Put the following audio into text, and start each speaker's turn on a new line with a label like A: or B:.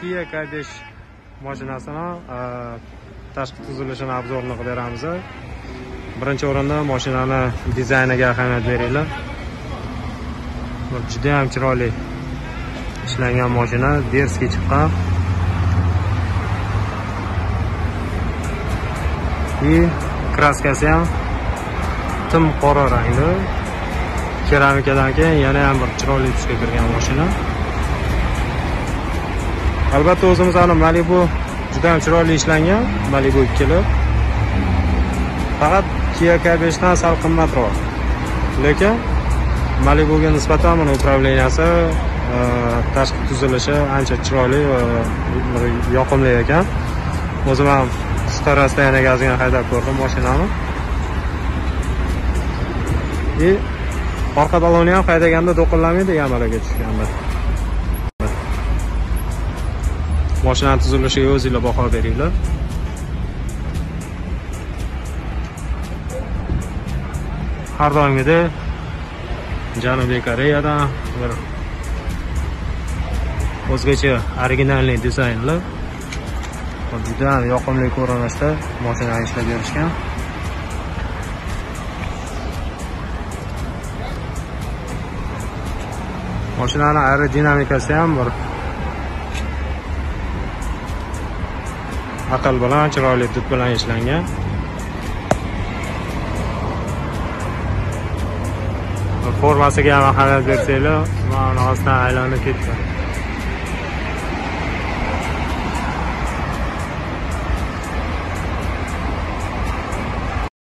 A: Kia K5 mashinasini e, tashqi tuzilishini obzorini qilib beramiz. Birinchi o'rinda mashinani dizayniga ahamiyat beringlar. Juda ham chiroyli ishlangan mashina, Derskiy chiqqan. И kraskasi ham tim qora rangli. Keramikadan keyin yana ham bir chiroyli tusga kirgan mashina. Albatta o'zimizning Malibu juda ham chiroyli ishlangan, Malibu kelib Faqat Kia K5 dan sal qimmatroq. Lekin Malibuga nisbatan buni upravleniyasi, e, tashqi tuzilishi ancha chiroyli va e, yoqimli ekan. O'zim ham qisqa расстояниеga ozgina haydab ko'rdim mashinani. И orqa baloni ham haydaganda do'qillamaydi yamalaga tushganda. Mashina tuzilishiga o'zingizlar baho beringlar. Har doimgidek Janubiy Koreyadan bir o'zgacha originalniy dizaynlar juda yoqimli ko'rinishda mashinani ishlab berishgan. Mashinani aerodinamikasi ham bir aql bilan chiroyli did bilan ishlangan. formasiga ham ahamiyat bersanglar mana ostidan aylanib ketdi